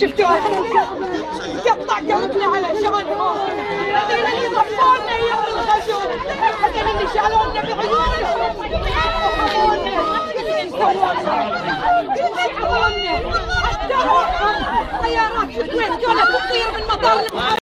شفتوا قطع قلبنا على شانهم هذول اللي ضفونا يوم الغزو هذول اللي شالونا بعيونهم حتى روحهم طيارات وين كانت تطير من مطار